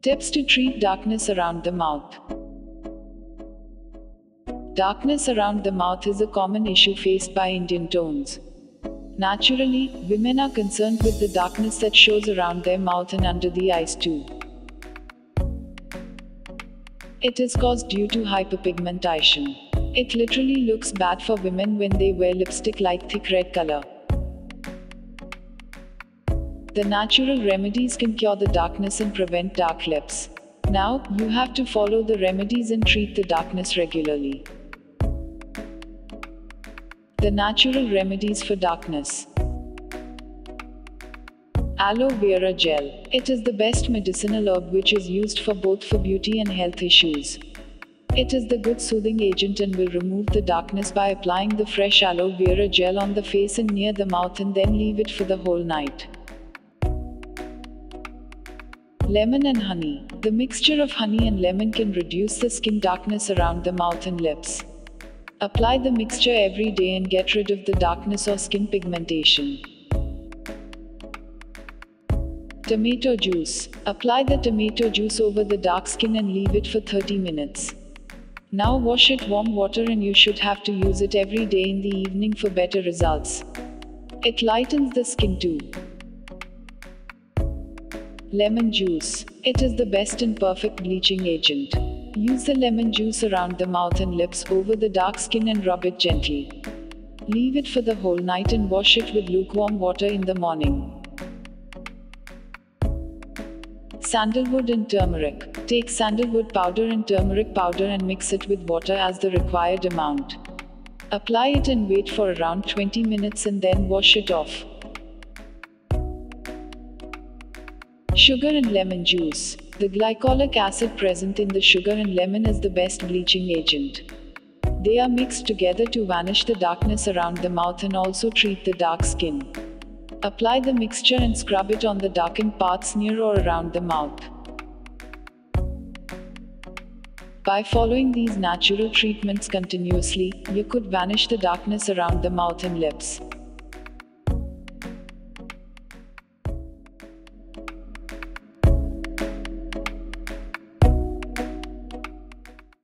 Tips to treat darkness around the mouth. Darkness around the mouth is a common issue faced by Indian tones. Naturally, women are concerned with the darkness that shows around their mouth and under the eyes too. It is caused due to hyperpigmentation. It literally looks bad for women when they wear lipstick like thick red color. The natural remedies can cure the darkness and prevent dark lips. Now, you have to follow the remedies and treat the darkness regularly. The natural remedies for darkness. Aloe vera gel. It is the best medicinal herb which is used for both for beauty and health issues. It is the good soothing agent and will remove the darkness by applying the fresh aloe vera gel on the face and near the mouth and then leave it for the whole night. Lemon and honey. The mixture of honey and lemon can reduce the skin darkness around the mouth and lips. Apply the mixture every day and get rid of the darkness or skin pigmentation. Tomato juice. Apply the tomato juice over the dark skin and leave it for 30 minutes. Now wash it warm water and you should have to use it every day in the evening for better results. It lightens the skin too. Lemon juice. It is the best and perfect bleaching agent. Use the lemon juice around the mouth and lips over the dark skin and rub it gently. Leave it for the whole night and wash it with lukewarm water in the morning. Sandalwood and turmeric. Take sandalwood powder and turmeric powder and mix it with water as the required amount. Apply it and wait for around 20 minutes and then wash it off. Sugar and lemon juice. The glycolic acid present in the sugar and lemon is the best bleaching agent. They are mixed together to vanish the darkness around the mouth and also treat the dark skin. Apply the mixture and scrub it on the darkened parts near or around the mouth. By following these natural treatments continuously, you could vanish the darkness around the mouth and lips.